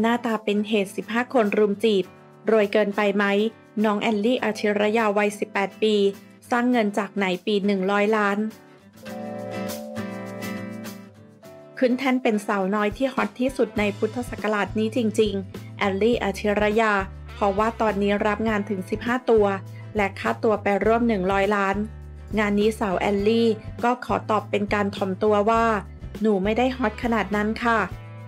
หน้าตาเป็นเหตุ 15 คนรุมจีบ รวยเกินไปไหม น้องแอลลี่อชิรญาวัย 18 ปี สร้างเงินจากไหนปี 100 ล้าน ขึ้นแท่นเป็นสาวน้อยที่ฮอตที่สุดในพุทธศักราชนี้จริง ๆ แอลลี่อชิรญา เพราะว่าตอนนี้รับงานถึง 15 ตัว และค่าตัวไปร่วม 100 ล้าน งานนี้สาวแอลลี่ก็ขอตอบเป็นการถ่อมตัวว่า หนูไม่ได้ฮอตขนาดนั้นค่ะ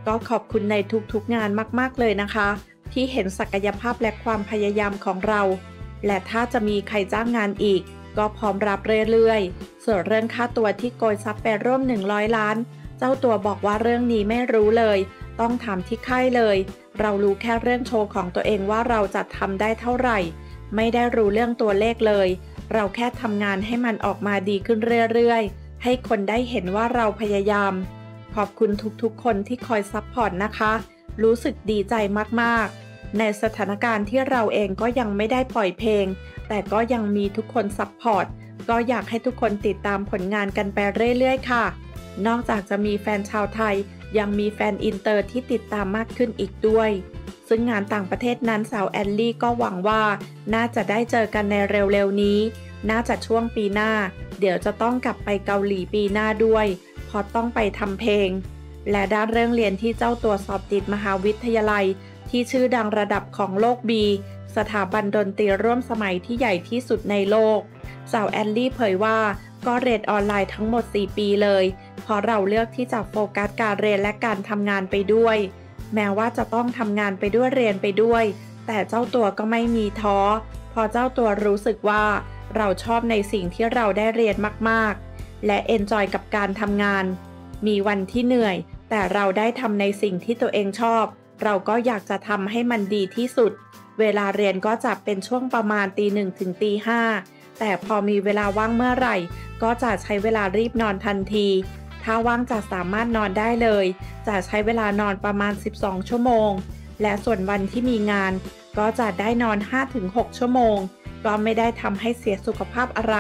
ก็ขอบคุณในทุกๆงานมากๆเลยนะคะ ที่เห็นศักยภาพและความพยายามของเรา และถ้าจะมีใครจ้างงานอีก ก็พร้อมรับเรื่อยๆ ส่วนเรื่องค่าตัวที่โกยซับไปร่วม 100 ล้าน เจ้าตัวบอกว่าเรื่องนี้ไม่รู้เลย ต้องถามที่ค่ายเลย เรารู้แค่เรื่องโชว์ของตัวเองว่าเราจะทำได้เท่าไหร่ ไม่ได้รู้เรื่องตัวเลขเลย เราแค่ทำงานให้มันออกมาดีขึ้นเรื่อยๆ ให้คนได้เห็นว่าเราพยายาม ขอบคุณทุกๆ คนที่คอย support นะคะ รู้สึกดีใจมากๆ ในสถานการณ์ที่เราเองก็ยังไม่ได้ปล่อยเพลง แต่ก็ยังมีทุกคน support ก็อยากให้ทุกคนติดตามผลงานกันไปเรื่อยๆ ค่ะ นอกจากจะมีแฟนชาวไทย ยังมีแฟนอินเตอร์ที่ติดตามมากขึ้นอีกด้วย ซึ่งงานต่างประเทศนั้นสาวแอลลี่ก็หวังว่า น่าจะได้เจอกันในเร็วๆนี้ น่าจะช่วงปีหน้า เดี๋ยวจะต้องกลับไปเกาหลีปีหน้าด้วยเพราะต้องไปทำเพลง และด้านเรื่องเรียนที่เจ้าตัวสอบติดมหาวิทยาลัย ที่ชื่อดังระดับของโลกบีสถาบันดนตรีร่วมสมัยที่ใหญ่ที่สุดในโลก สาวแอลลี่เผยว่าก็เรียนออนไลน์ทั้งหมด 4 ปีเลย เพราะเราเลือกที่จะโฟกัสการเรียนและการทำงานไปด้วย แม้ว่าจะต้องทำงานไปด้วยเรียนไปด้วย แต่เจ้าตัวก็ไม่มีท้อ พอเจ้าตัวรู้สึกว่าเราชอบในสิ่งที่เราได้เรียนมากๆ และเอนจอยกับการทำงาน มีวันที่เหนื่อย แต่เราได้ทำในสิ่งที่ตัวเองชอบ เราก็อยากจะทำให้มันดีที่สุด เวลาเรียนก็จะเป็นช่วงประมาณตีหนึ่งถึงตีห้าแต่พอมีเวลาว่างเมื่อไหร่ ก็จะใช้เวลารีบนอนทันที ถ้าว่างจะสามารถนอนได้เลย จะใช้เวลานอนประมาณ 12 ชั่วโมง และส่วนวันที่มีงาน ก็จะได้นอน 5-6 ชั่วโมง ก็ไม่ได้ทำให้เสียสุขภาพอะไร